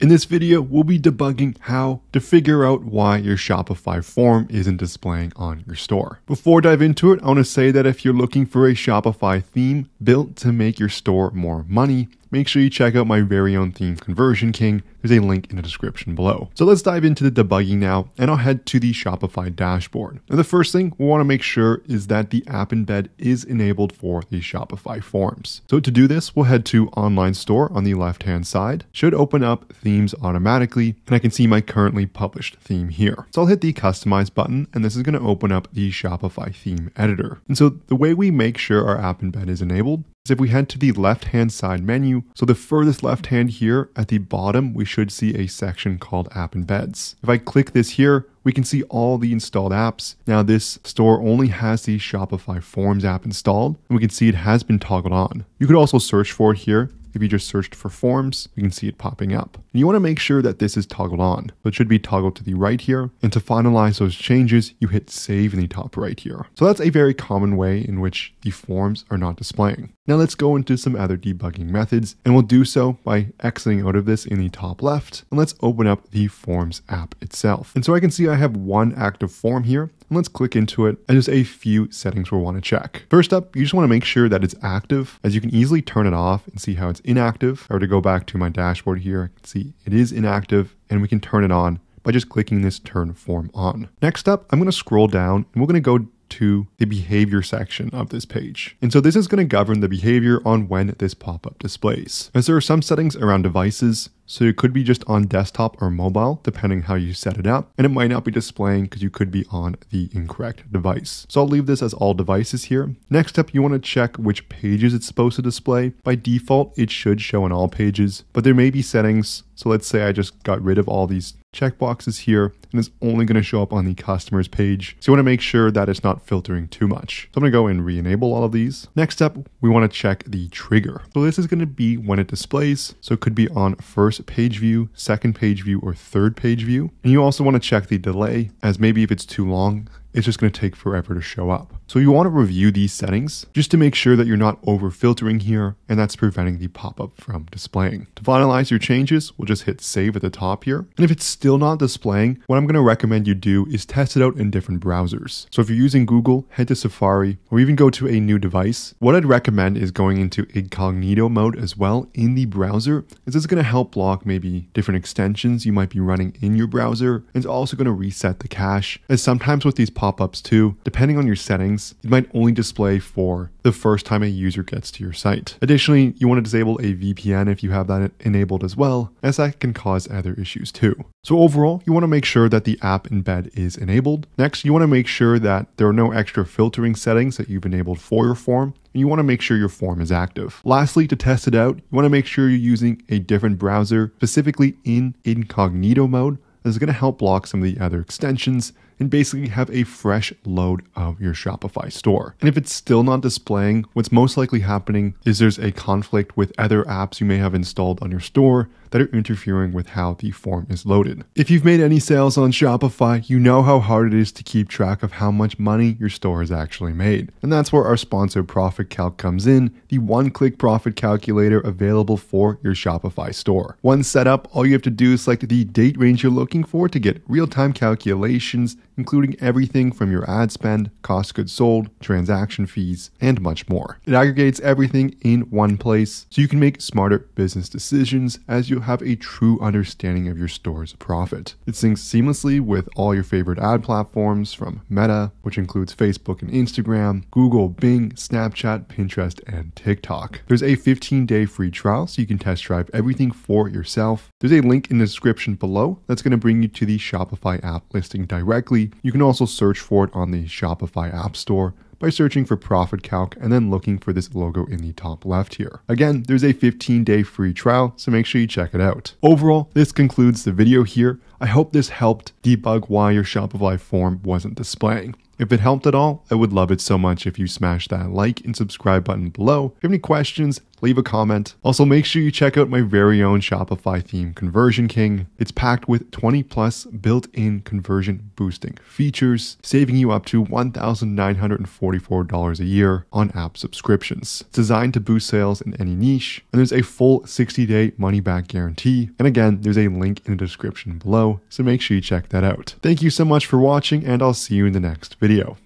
In this video, we'll be debugging how to figure out why your Shopify form isn't displaying on your store. Before I dive into it, I want to say that if you're looking for a Shopify theme built to make your store more money, make sure you check out my very own theme Conversion King. There's a link in the description below. So let's dive into the debugging now, and I'll head to the Shopify dashboard. And the first thing we want to make sure is that the app embed is enabled for the Shopify forms. So to do this, we'll head to Online Store on the left-hand side. Should open up themes automatically, and I can see my currently published theme here. So I'll hit the Customize button, and this is going to open up the Shopify theme editor. And so the way we make sure our app embed is enabled is if we head to the left hand side menu, so the furthest left hand here at the bottom, we should see a section called app embeds. If I click this here, we can see all the installed apps. Now this store only has the Shopify Forms app installed, and we can see it has been toggled on. You could also search for it here if you just searched for forms, you can see it popping up. And you want to make sure that this is toggled on. So it should be toggled to the right here. And to finalize those changes, you hit save in the top right here. So that's a very common way in which the forms are not displaying. Now let's go into some other debugging methods and we'll do so by exiting out of this in the top left. And let's open up the forms app itself. And so I can see I have one active form here let's click into it and just a few settings we'll want to check. First up, you just want to make sure that it's active as you can easily turn it off and see how it's inactive. If I were to go back to my dashboard here, I can see it is inactive and we can turn it on by just clicking this turn form on. Next up, I'm going to scroll down and we're going to go to the behavior section of this page. And so this is going to govern the behavior on when this pop-up displays. As there are some settings around devices, so it could be just on desktop or mobile, depending how you set it up. And it might not be displaying because you could be on the incorrect device. So I'll leave this as all devices here. Next up, you want to check which pages it's supposed to display. By default, it should show on all pages, but there may be settings. So let's say I just got rid of all these checkboxes here and it's only going to show up on the customers page. So you want to make sure that it's not filtering too much. So I'm going to go and re-enable all of these. Next up, we want to check the trigger. So this is going to be when it displays. So it could be on first page view, second page view, or third page view. And you also want to check the delay as maybe if it's too long, it's just going to take forever to show up. So you want to review these settings just to make sure that you're not over filtering here and that's preventing the pop-up from displaying. To finalize your changes, we'll just hit save at the top here. And if it's still not displaying, what I'm going to recommend you do is test it out in different browsers. So if you're using Google, head to Safari or even go to a new device. What I'd recommend is going into incognito mode as well in the browser as it's going to help block maybe different extensions you might be running in your browser. And it's also going to reset the cache as sometimes with these pop-ups too, depending on your settings, it might only display for the first time a user gets to your site. Additionally, you want to disable a VPN if you have that enabled as well, as that can cause other issues too. So overall, you want to make sure that the app embed is enabled. Next, you want to make sure that there are no extra filtering settings that you've enabled for your form, and you want to make sure your form is active. Lastly, to test it out, you want to make sure you're using a different browser, specifically in incognito mode, that's going to help block some of the other extensions and basically have a fresh load of your Shopify store. And if it's still not displaying, what's most likely happening is there's a conflict with other apps you may have installed on your store that are interfering with how the form is loaded. If you've made any sales on Shopify, you know how hard it is to keep track of how much money your store has actually made. And that's where our sponsor Profit Calc comes in, the one-click profit calculator available for your Shopify store. Once set up, all you have to do is select the date range you're looking for to get real-time calculations including everything from your ad spend, cost goods sold, transaction fees, and much more. It aggregates everything in one place so you can make smarter business decisions as you have a true understanding of your store's profit. It syncs seamlessly with all your favorite ad platforms from Meta, which includes Facebook and Instagram, Google, Bing, Snapchat, Pinterest, and TikTok. There's a 15 day free trial so you can test drive everything for yourself. There's a link in the description below that's going to bring you to the Shopify app listing directly you can also search for it on the Shopify App Store by searching for Profit Calc and then looking for this logo in the top left here. Again, there's a 15 day free trial, so make sure you check it out. Overall, this concludes the video here. I hope this helped debug why your Shopify form wasn't displaying. If it helped at all, I would love it so much if you smash that like and subscribe button below. If you have any questions, leave a comment. Also, make sure you check out my very own Shopify theme, Conversion King. It's packed with 20 plus built in conversion boosting features, saving you up to $1,944 a year on app subscriptions. It's designed to boost sales in any niche, and there's a full 60 day money back guarantee. And again, there's a link in the description below, so make sure you check that out. Thank you so much for watching, and I'll see you in the next video.